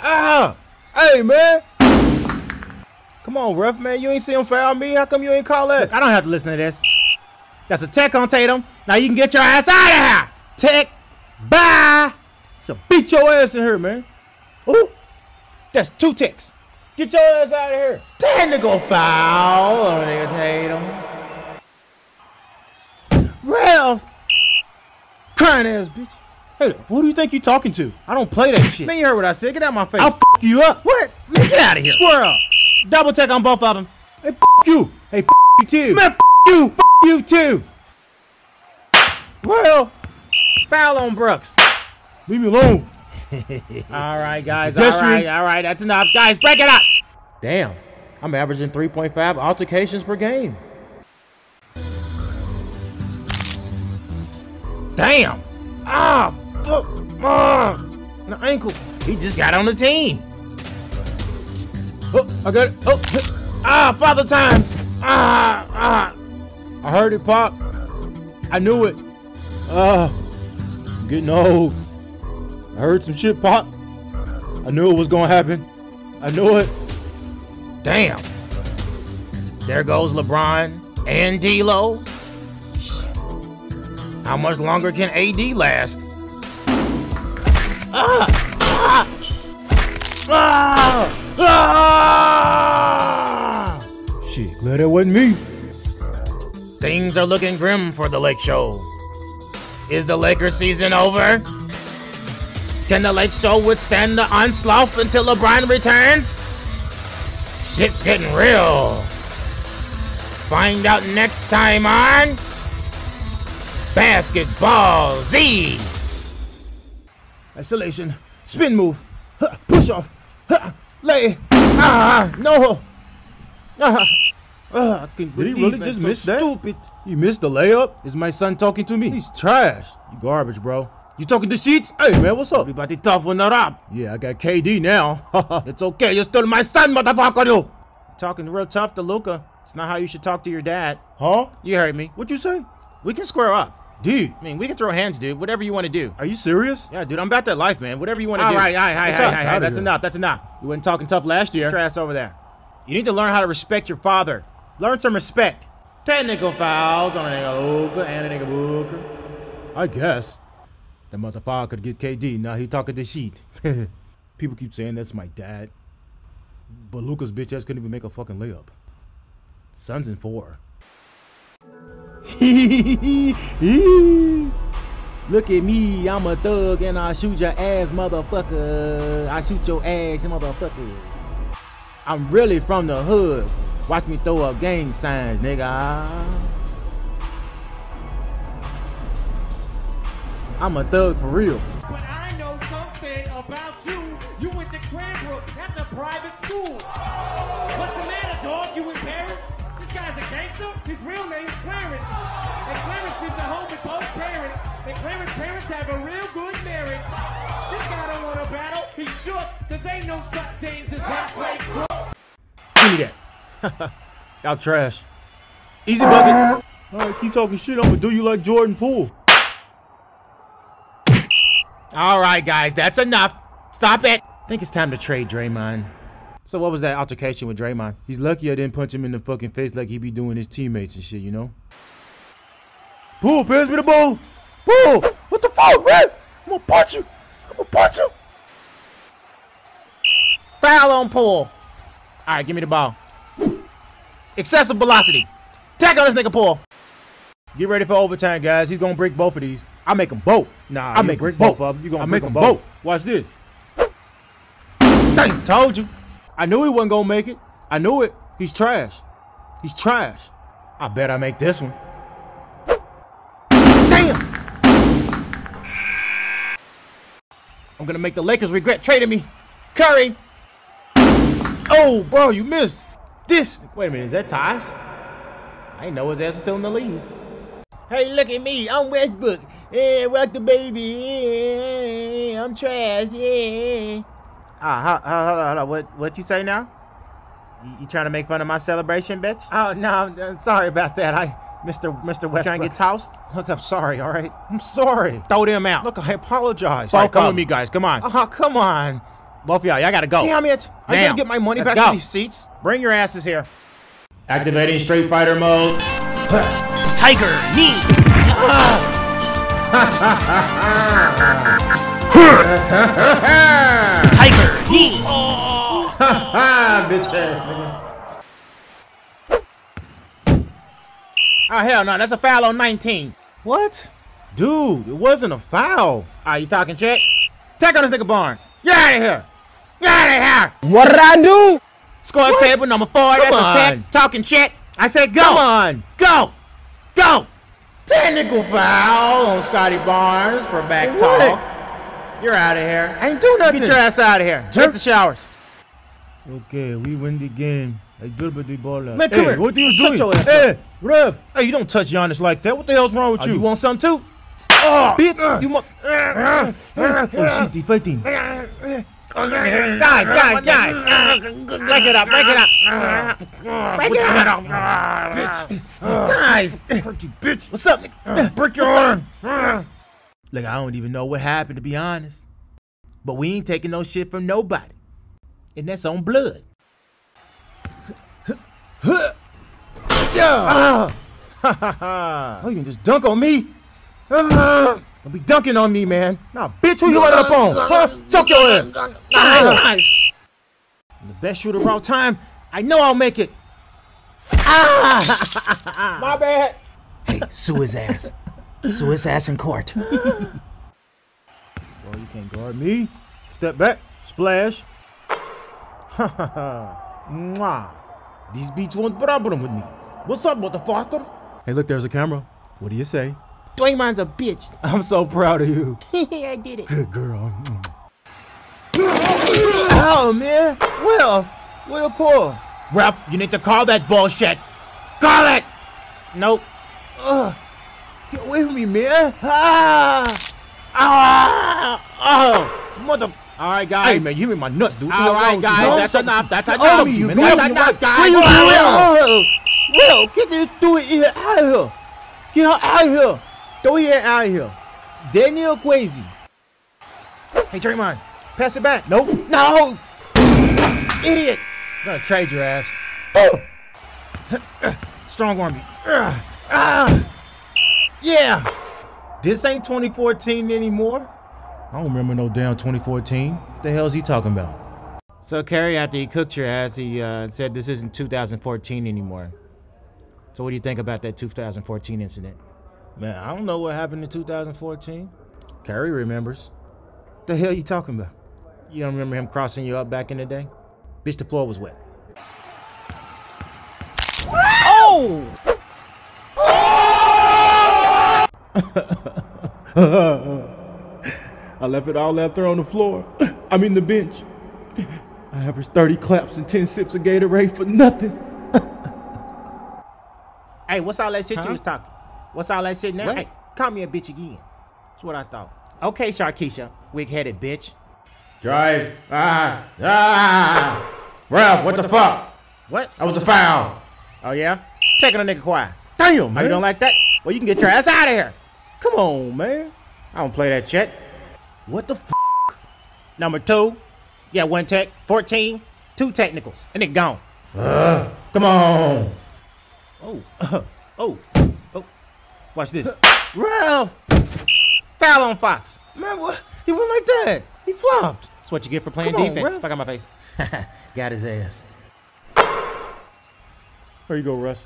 Ah! Hey, man! Come on, ref, man. You ain't see him foul me. How come you ain't call that? I don't have to listen to this. That's a tech on Tatum. Now you can get your ass out of here. Tech. Bye. Should beat your ass in here, man. Ooh, that's two ticks. Get your ass out of here. Technical foul on nigga Tatum. Ralph. Crying ass bitch. Hey, who do you think you're talking to? I don't play that shit. Man, you heard what I said. Get out of my face. I'll f you up. What? Man, get out of here. Square up. Double tech on both of them. Hey, f you. Hey, f you too. Man, f you. F you too. Well, foul on Brooks. Leave me alone. all right, guys. All Pedestrian. right, all right. That's enough. Guys, break it up. Damn, I'm averaging 3.5 altercations per game. Damn. Ah, fuck. Ah, the ankle. He just got on the team. Oh, I got it. Oh, Ah, father time. Ah, ah. I heard it pop. I knew it. Ah, I'm getting old. I heard some shit pop. I knew it was gonna happen. I knew it. Damn. There goes LeBron and D'Lo. How much longer can AD last? Shit, glad that wasn't me. Things are looking grim for the Lake Show. Is the Lakers season over? Can the Lake Show withstand the onslaught until LeBron returns? Shit's getting real. Find out next time on Basketball Z. Isolation. Spin move. Huh, Push off. Huh, Lay. Ah, no. Ah, ah, I can't Did he really just so miss that? Stupid. You missed the layup? Is my son talking to me? He's trash. You garbage, bro. You talking to sheets? Hey, man, what's up? Everybody toughen it up. Yeah, I got KD now. It's okay, you stole my son, motherfucker, you. talking real tough to Luka. It's not how you should talk to your dad. Huh? You heard me. What'd you say? We can square up. Dude, I mean, we can throw hands, dude. Whatever you want to do. are you serious? Yeah, dude, I'm about that life, man. Whatever you want to do. right, all right, all right, all right, All right, That's here. enough. That's enough. You wasn't talking tough last year. Ass over there. You need to learn how to respect your father. Learn some respect. Technical fouls on a nigga Luka and a nigga Booker. I guess. That motherfucker could get KD. Now he talking to sheet. People keep saying that's my dad. But Luka's bitch ass couldn't even make a fucking layup. Son's in four. Look at me, I'm a thug and I shoot your ass, motherfucker. I shoot your ass, motherfucker. I'm really from the hood. Watch me throw up gang signs, nigga. I'm a thug for real. But I know something about you. You went to Cranbrook. That's a private school. What's the matter, dog? You in Paris? This guy's a gangster? His real name's Clarence. And Clarence lives at home with both parents. And Clarence's parents have a real good marriage. This guy don't want to battle. He's shook. Cause ain't no such things as that play crook. Give me that. Y'all trash. Easy bucket. All right, keep talking shit. I'm gonna do you like Jordan Poole. All right, guys, that's enough. Stop it. I think it's time to trade Draymond. So what was that altercation with Draymond? He's lucky I didn't punch him in the fucking face like he be doing his teammates and shit, you know? Poole, pass me the ball. Poole, what the fuck, man? I'm gonna punch you. I'm gonna punch you. Foul on Poole. All right, give me the ball. Excessive velocity. Tag on this nigga Poole. Get ready for overtime, guys. He's gonna break both of these. I make them both. Nah, I make break both both of them. You gonna I make them 'em both. Watch this. Dang, told you. I knew he wasn't gonna make it. I knew it. He's trash. He's trash. I bet I make this one. Damn. I'm gonna make the Lakers regret trading me. Curry. Oh, bro, you missed. This. Wait a minute, is that Taj? I didn't know his ass was still in the league. Hey, look at me. I'm Westbrook. Yeah, rock the baby. Yeah, I'm trash. Yeah. Ah, hold, hold, hold, hold on. What, what you say now? You, you trying to make fun of my celebration, bitch? Oh no, I'm, uh, sorry about that. I, Mr. Mr. Westbrook. trying to get tossed? Look, I'm sorry, all right? I'm sorry. Throw them out. Look, I apologize. All right, Both come with me, guys. Come on. Oh, come on. Both of y'all, y'all gotta go. Damn it! I Now. gotta get my money Let's back go. for these seats. Bring your asses here. Activating Street Fighter mode. Tiger knee. Tiger knee. Bitch ass nigga. Oh hell no, that's a foul on 19. What? Dude, it wasn't a foul. Are you talking shit? Take on this nigga Barnes. Get out of here. Get out of here. What did I do? Score What? table number four. Come that's on. a 10. Talking shit. I said go. Come on. Go! Go! Technical foul on Scottie Barnes for back What? talk. You're out of here. I ain't do nothing. Get your ass out of here. Jerk. Take the showers. Okay, we win the game. I good with the ball. Man, come here. What are you Shut doing? your ass hey, ref. Hey, you don't touch Giannis like that. What the hell's wrong with Oh, you? you want some too? Oh, bitch. Ah. you must. Ah, oh shit, they fighting. Guys, guys, guys. Break it up, break it up. Break it up. Bitch. Guys. bitch. What's up? nigga? Break your arm. Look, I don't even know what happened, to be honest. But we ain't taking no shit from nobody. And that's on blood. Yeah. oh, you can just dunk on me? Ah, Don't be dunking on me, man. Nah, bitch, who you running up on? Huh? Choke your ass. Nice. The best shooter of all time. I know I'll make it. Ah! My bad. Hey, sue his ass. Sue his ass in court. Well, oh, you can't guard me. Step back. Splash. Ha ha ha. Mwah. These beats won't problem with me. What's up, motherfucker? Hey, look, there's a camera. What do you say? Dwayne's a bitch. I'm so proud of you. I did it. Good girl. Oh man. Well, what a call. Rep, you need to call that bullshit. Call it. Nope. Ugh. Get away from me, man. Ah. Ah! Oh, mother. All right, guys. Hey, man, you in my nuts, dude. All right, guys. Don't That's enough. That's enough. me, you That's enough, guys. Where you going? Will, get this dude here out of here. Get her out of here. Throw her out of here. Daniel Quasi. Hey, Draymond, pass it back. Nope. No. Idiot. I'm gonna trade your ass. Oh. Strong arm you. Ah. Yeah. This ain't 2014 anymore. I don't remember no damn 2014. What the hell is he talking about? So, Kerry, after he cooked your ass, he uh, said this isn't 2014 anymore. So, what do you think about that 2014 incident? Man, I don't know what happened in 2014. Carrie remembers. What the hell you talking about? You don't remember him crossing you up back in the day? Bitch, the floor was wet. Oh! I left it all out there on the floor. I mean the bench. I averaged 30 claps and 10 sips of Gatorade for nothing. Hey, what's all that shit Huh? you was talking? What's all that shit now? What? Hey, call me a bitch again. That's what I thought. Okay, Sharkeisha, wig-headed bitch. Drive. Ah. Ah. Ralph, what the fuck? What? That was a foul. Oh yeah? Taking a nigga quiet. Damn, Oh, you don't like that? Well, you can get your ass out of here. Come on, man. I don't play that shit. What the f? Number two, yeah, one tech, 14, two technicals, and it gone. Come on. Oh, oh, oh. Watch this. Ralph! Foul on Fox. Man, what? He went like that. He flopped. That's what you get for playing Come on, defense. Ralph. Fuck out my face. Got his ass. There you go, Russ.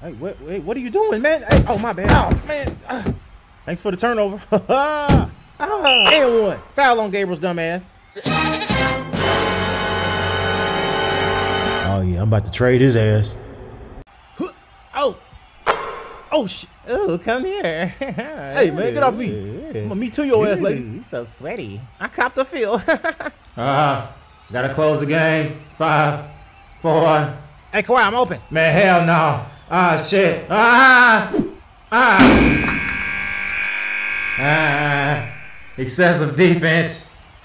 Hey, what, wait, what are you doing, man? Hey, oh, my bad. Oh, man. Thanks for the turnover. ah, And one. Foul on Gabriel's dumb ass. Oh, yeah, I'm about to trade his ass. Oh, Oh, shit. oh, come here. Hey, man, get off me. I'm gonna meet to your ass, lady. You so sweaty. I copped a feel. Uh, gotta close the game. Five, four. hey, Kawhi, I'm open. Man, hell no. Ah, shit. Ah. Ah. Ah. Excessive defense.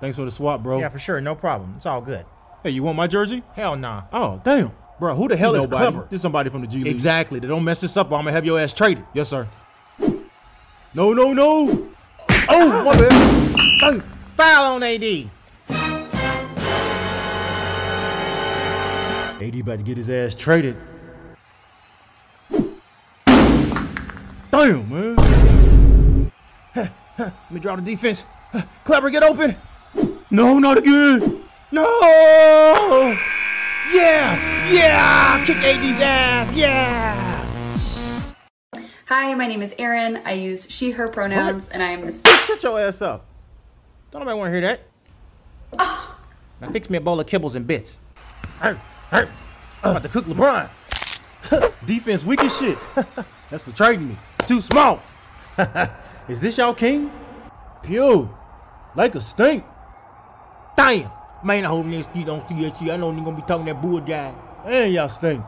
Thanks for the swap, bro. Yeah, for sure. No problem. It's all good. Hey, you want my jersey? Hell nah. Oh, damn. Bro, who the hell is Nobody. clever? This is somebody from the G League. Exactly. They don't mess this up or I'm gonna have your ass traded. Yes, sir. No, no, no. Oh, my bad. Dang. Foul on AD. AD about to get his ass traded. Damn, man. Let me draw the defense. Clever, get open. No, not again. No! Yeah! Yeah! Kick AD's ass! Yeah! Hi, my name is Erin. I use she, her pronouns, and I am the. Shut your ass up. Don't nobody want to hear that. Ah. Now fix me a bowl of kibbles and bits. Hey, hey. I'm about to cook LeBron. Defense weak as shit. That's for trading me. Too small. Is this y'all king? Pew. Like a stink. Damn. Man, I hope next you don't see that shit. I know you gonna be talking that bull jive. And y'all stink.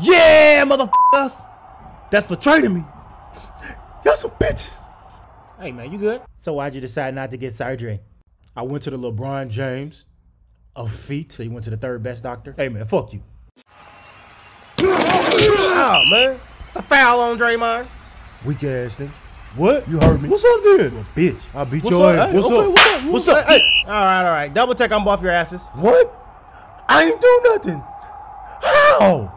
Yeah, motherfuckers. That's for trading me. Y'all some bitches. Hey, man, you good? So why'd you decide not to get surgery? I went to the LeBron James of feet. So you went to the third best doctor? Hey man, fuck you. Oh, man. It's a foul on Draymond. Weak ass thing. What? You heard me. What's up dude? You bitch. I beat What's your ass. Hey, what's, okay, up? what's up? What's up? Hey, hey. All right, all right. Double check. I'm off your asses. What? I ain't do nothing. How?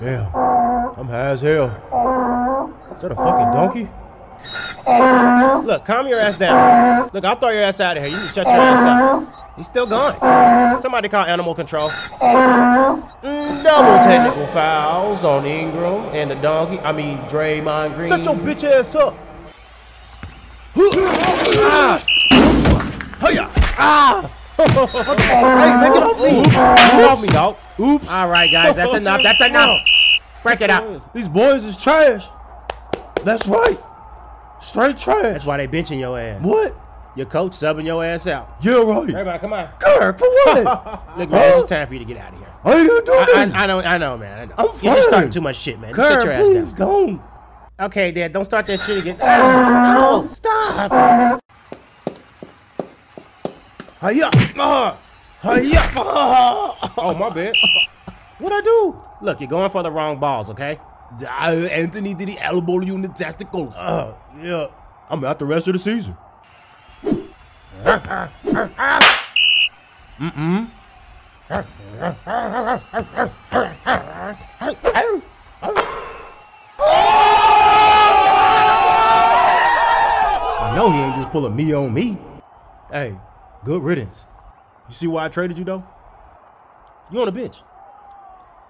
Damn. I'm high as hell. Is that a fucking donkey? Look, calm your ass down. Look, I'll throw your ass out of here. You can shut your ass up. He's still going. Somebody call animal control. Mm, double technical fouls on Ingram and the donkey. I mean, Draymond Green. Shut your bitch ass up. Ah! hey, man, get. Get off me, dog. Oops. All right, guys, that's enough. That's enough. Break it up. These boys is trash. That's right. Straight trash. That's why they benching your ass. What? Your coach subbing your ass out. Yeah, right. Everybody, come on. Kirk, for what? Look, man, it's time for you to get out of here. I ain't gonna do I, that. I, I know, I know, man. I know. I'm You're just starting too much shit, man. Just sit Kirk, your ass please down. don't. Okay, Dad, don't start that shit again. No, stop. Hiya. Uh, hiya. Uh, Oh, my bad. What I do? Look, you're going for the wrong balls, okay? Anthony did he elbow you in the testicles? Uh, yeah. I'm out the rest of the season. I know he ain't just pulling me on me. Hey, good riddance. You see why I traded you though? You on the bench.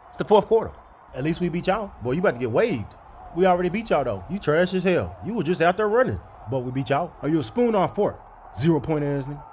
It's the fourth quarter. At least we beat y'all. Boy, you about to get waived. We already beat y'all though. You trash as hell. You was just out there running. But we beat y'all. Are you a spoon or a fork? Zero point ass nigga.